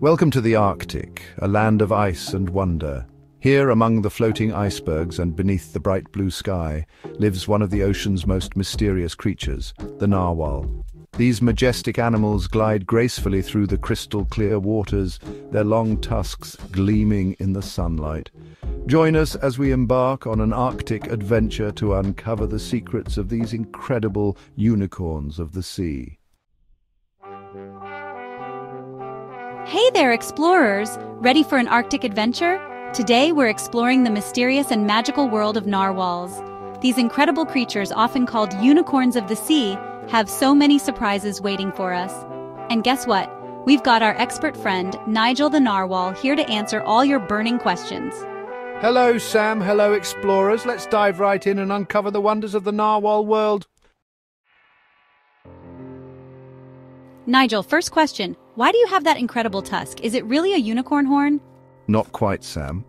Welcome to the Arctic, a land of ice and wonder. Here, among the floating icebergs and beneath the bright blue sky, lives one of the ocean's most mysterious creatures, the narwhal. These majestic animals glide gracefully through the crystal-clear waters, their long tusks gleaming in the sunlight. Join us as we embark on an Arctic adventure to uncover the secrets of these incredible unicorns of the sea. Hey there, explorers! Ready for an Arctic adventure? Today we're exploring the mysterious and magical world of narwhals. These incredible creatures, often called unicorns of the sea, have so many surprises waiting for us. And guess what? We've got our expert friend, Nigel the Narwhal, here to answer all your burning questions. Hello, Sam. Hello, explorers. Let's dive right in and uncover the wonders of the narwhal world. Nigel, first question. Why do you have that incredible tusk? Is it really a unicorn horn? Not quite, Sam.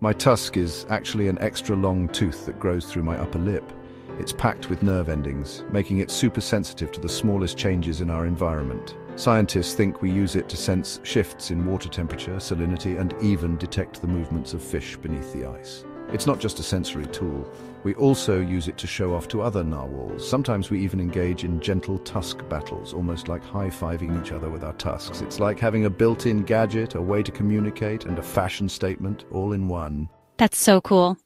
My tusk is actually an extra long tooth that grows through my upper lip. It's packed with nerve endings, making it super sensitive to the smallest changes in our environment. Scientists think we use it to sense shifts in water temperature, salinity, and even detect the movements of fish beneath the ice. It's not just a sensory tool. We also use it to show off to other narwhals. Sometimes we even engage in gentle tusk battles, almost like high-fiving each other with our tusks. It's like having a built-in gadget, a way to communicate, and a fashion statement, all in one. That's so cool.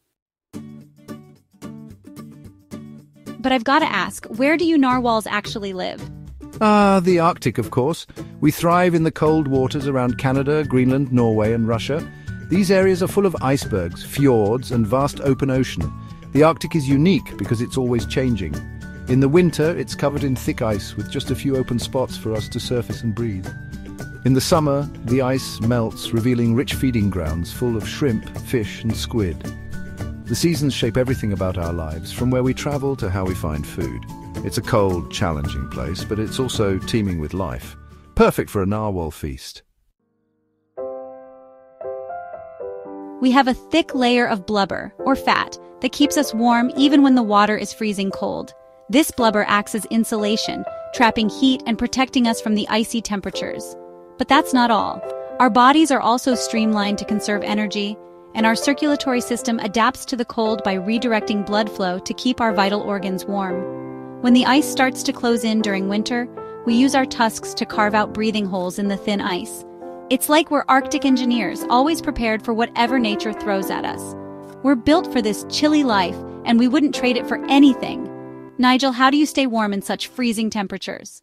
But I've got to ask, where do you narwhals actually live? Ah, the Arctic, of course. We thrive in the cold waters around Canada, Greenland, Norway, and Russia. These areas are full of icebergs, fjords, and vast open ocean. The Arctic is unique because it's always changing. In the winter, it's covered in thick ice with just a few open spots for us to surface and breathe. In the summer, the ice melts, revealing rich feeding grounds full of shrimp, fish, and squid. The seasons shape everything about our lives, from where we travel to how we find food. It's a cold, challenging place, but it's also teeming with life. Perfect for a narwhal feast. We have a thick layer of blubber, or fat, that keeps us warm even when the water is freezing cold. This blubber acts as insulation, trapping heat and protecting us from the icy temperatures. But that's not all. Our bodies are also streamlined to conserve energy, and our circulatory system adapts to the cold by redirecting blood flow to keep our vital organs warm. When the ice starts to close in during winter, we use our tusks to carve out breathing holes in the thin ice, it's like we're Arctic engineers, always prepared for whatever nature throws at us. We're built for this chilly life, and we wouldn't trade it for anything. Nigel, how do you stay warm in such freezing temperatures?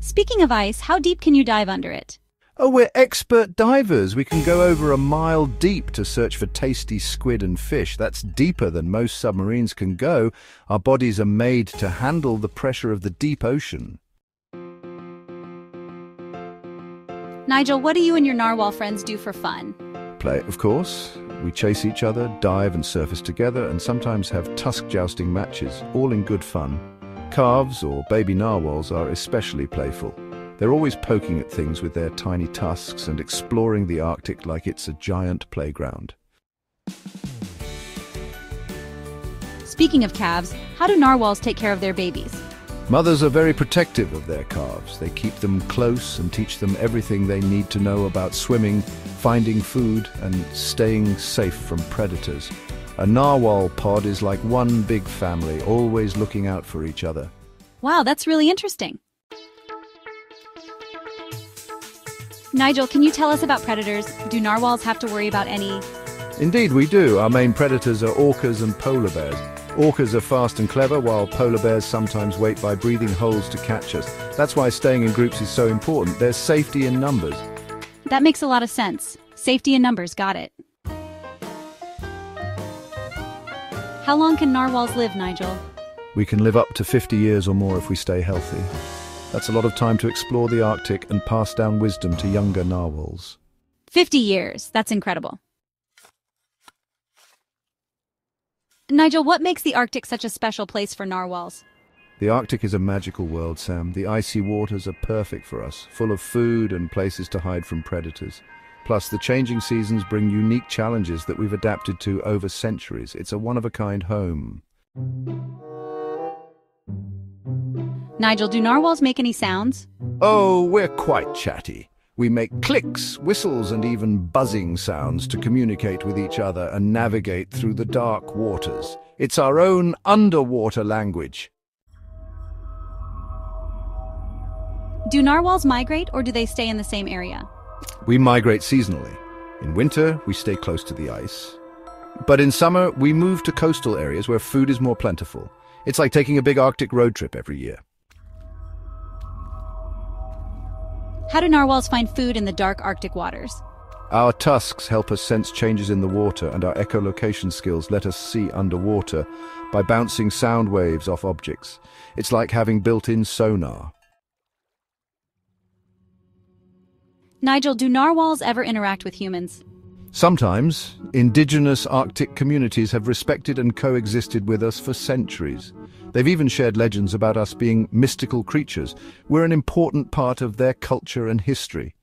Speaking of ice, how deep can you dive under it? Oh, we're expert divers. We can go over a mile deep to search for tasty squid and fish. That's deeper than most submarines can go. Our bodies are made to handle the pressure of the deep ocean. Nigel, what do you and your narwhal friends do for fun? Play, of course. We chase each other, dive and surface together, and sometimes have tusk jousting matches, all in good fun. Calves, or baby narwhals, are especially playful. They're always poking at things with their tiny tusks and exploring the Arctic like it's a giant playground. Speaking of calves, how do narwhals take care of their babies? Mothers are very protective of their calves. They keep them close and teach them everything they need to know about swimming, finding food, and staying safe from predators. A narwhal pod is like one big family, always looking out for each other. Wow, that's really interesting. Nigel, can you tell us about predators? Do narwhals have to worry about any? Indeed, we do. Our main predators are orcas and polar bears. Orcas are fast and clever, while polar bears sometimes wait by breathing holes to catch us. That's why staying in groups is so important. There's safety in numbers. That makes a lot of sense. Safety in numbers, got it. How long can narwhals live, Nigel? We can live up to 50 years or more if we stay healthy. That's a lot of time to explore the Arctic and pass down wisdom to younger narwhals. 50 years. That's incredible. Nigel, what makes the Arctic such a special place for narwhals? The Arctic is a magical world, Sam. The icy waters are perfect for us, full of food and places to hide from predators. Plus, the changing seasons bring unique challenges that we've adapted to over centuries. It's a one-of-a-kind home. Nigel, do narwhals make any sounds? Oh, we're quite chatty. We make clicks, whistles, and even buzzing sounds to communicate with each other and navigate through the dark waters. It's our own underwater language. Do narwhals migrate or do they stay in the same area? We migrate seasonally. In winter, we stay close to the ice. But in summer, we move to coastal areas where food is more plentiful. It's like taking a big Arctic road trip every year. How do narwhals find food in the dark Arctic waters? Our tusks help us sense changes in the water, and our echolocation skills let us see underwater by bouncing sound waves off objects. It's like having built-in sonar. Nigel, do narwhals ever interact with humans? Sometimes, indigenous Arctic communities have respected and coexisted with us for centuries. They've even shared legends about us being mystical creatures. We're an important part of their culture and history.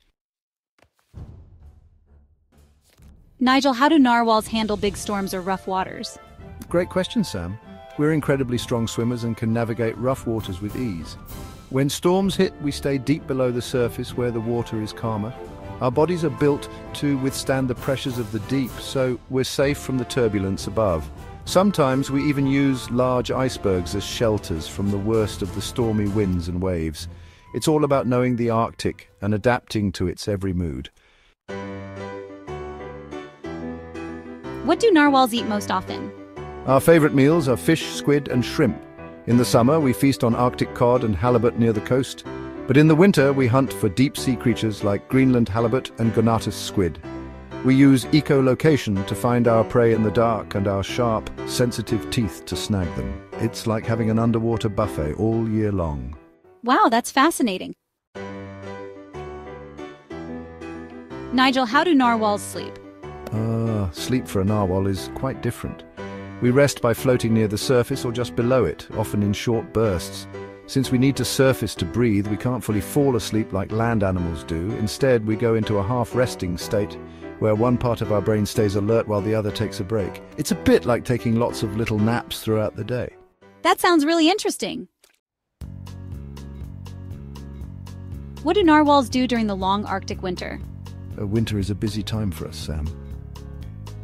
Nigel, how do narwhals handle big storms or rough waters? Great question, Sam. We're incredibly strong swimmers and can navigate rough waters with ease. When storms hit, we stay deep below the surface where the water is calmer. Our bodies are built to withstand the pressures of the deep, so we're safe from the turbulence above. Sometimes we even use large icebergs as shelters from the worst of the stormy winds and waves. It's all about knowing the Arctic and adapting to its every mood. What do narwhals eat most often? Our favorite meals are fish, squid and shrimp. In the summer, we feast on Arctic cod and halibut near the coast. But in the winter, we hunt for deep-sea creatures like Greenland halibut and Gonatus squid. We use echolocation to find our prey in the dark and our sharp, sensitive teeth to snag them. It's like having an underwater buffet all year long. Wow, that's fascinating. Nigel, how do narwhals sleep? Ah, sleep for a narwhal is quite different. We rest by floating near the surface or just below it, often in short bursts. Since we need to surface to breathe, we can't fully fall asleep like land animals do. Instead, we go into a half-resting state where one part of our brain stays alert while the other takes a break. It's a bit like taking lots of little naps throughout the day. That sounds really interesting. What do narwhals do during the long Arctic winter? Uh, winter is a busy time for us, Sam.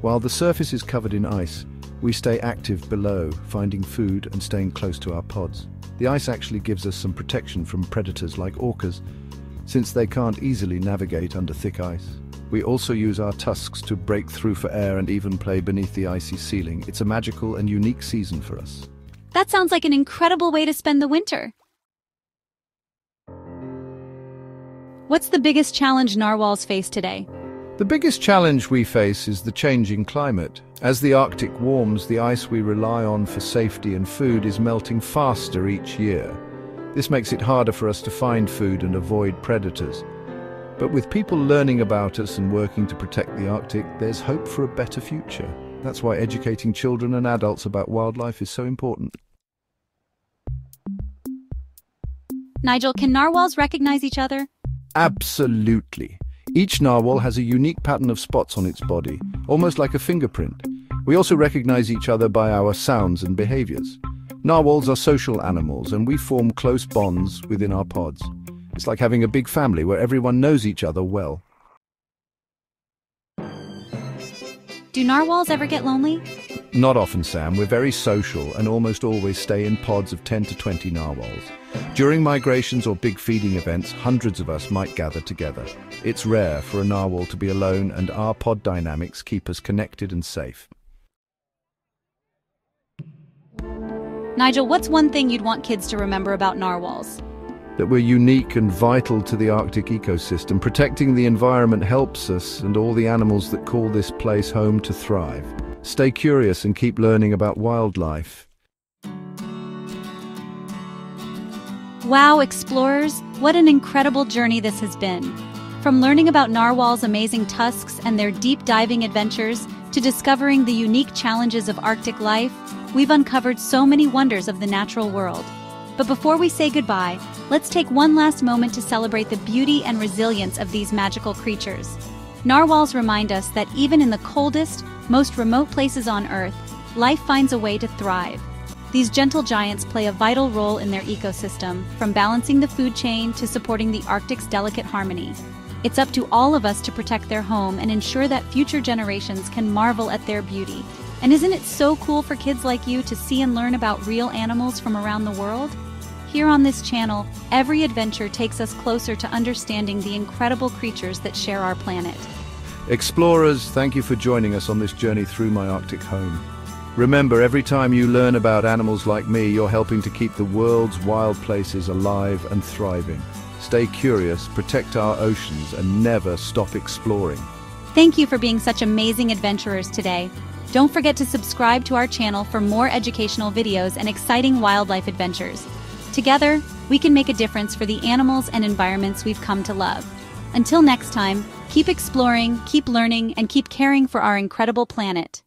While the surface is covered in ice, we stay active below, finding food and staying close to our pods. The ice actually gives us some protection from predators like orcas, since they can't easily navigate under thick ice. We also use our tusks to break through for air and even play beneath the icy ceiling. It's a magical and unique season for us. That sounds like an incredible way to spend the winter. What's the biggest challenge narwhals face today? The biggest challenge we face is the changing climate. As the Arctic warms, the ice we rely on for safety and food is melting faster each year. This makes it harder for us to find food and avoid predators. But with people learning about us and working to protect the Arctic, there's hope for a better future. That's why educating children and adults about wildlife is so important. Nigel, can narwhals recognize each other? Absolutely. Each narwhal has a unique pattern of spots on its body, almost like a fingerprint. We also recognize each other by our sounds and behaviors. Narwhals are social animals and we form close bonds within our pods. It's like having a big family where everyone knows each other well. Do narwhals ever get lonely? Not often, Sam. We're very social and almost always stay in pods of 10 to 20 narwhals. During migrations or big feeding events, hundreds of us might gather together. It's rare for a narwhal to be alone and our pod dynamics keep us connected and safe. Nigel, what's one thing you'd want kids to remember about narwhals? That we're unique and vital to the Arctic ecosystem. Protecting the environment helps us and all the animals that call this place home to thrive. Stay curious and keep learning about wildlife. Wow, explorers, what an incredible journey this has been. From learning about narwhals' amazing tusks and their deep diving adventures to discovering the unique challenges of Arctic life, we've uncovered so many wonders of the natural world. But before we say goodbye, let's take one last moment to celebrate the beauty and resilience of these magical creatures. Narwhals remind us that even in the coldest, most remote places on Earth, life finds a way to thrive. These gentle giants play a vital role in their ecosystem, from balancing the food chain to supporting the Arctic's delicate harmony. It's up to all of us to protect their home and ensure that future generations can marvel at their beauty. And isn't it so cool for kids like you to see and learn about real animals from around the world? Here on this channel, every adventure takes us closer to understanding the incredible creatures that share our planet. Explorers, thank you for joining us on this journey through my Arctic home. Remember, every time you learn about animals like me, you're helping to keep the world's wild places alive and thriving. Stay curious, protect our oceans, and never stop exploring. Thank you for being such amazing adventurers today. Don't forget to subscribe to our channel for more educational videos and exciting wildlife adventures. Together, we can make a difference for the animals and environments we've come to love. Until next time, keep exploring, keep learning, and keep caring for our incredible planet.